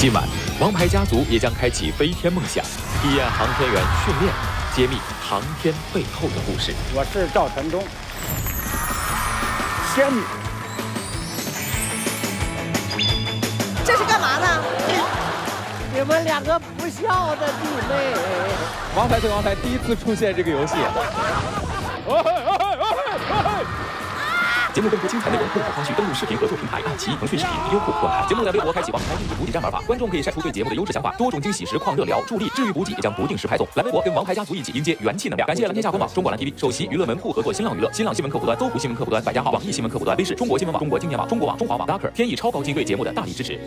今晚，王牌家族也将开启飞天梦想，体验航天员训练，揭秘航天背后的故事。我是赵传忠，仙女。这是干嘛呢？你们两个不孝的弟妹。王牌对王牌第一次出现这个游戏。节目更多精彩内容，更好花絮登录视频合作平台爱奇艺、腾讯视频、优酷观看。节目在微博开启王牌定制补给站玩法，观众可以晒出对节目的优质想法，多种惊喜实况热聊、助力、治愈补给也将不定时派送。来微博跟王牌家族一起迎接元气能量。感谢蓝天下官网、中国蓝 TV、首席娱乐门户合作新浪娱乐、新浪新闻客户端、搜狐新闻客户端、百家号、网易新闻客户端、微视、中国新闻网、中国青年网、中国网、中华网、Docker、天翼超高清对节目的大力支持。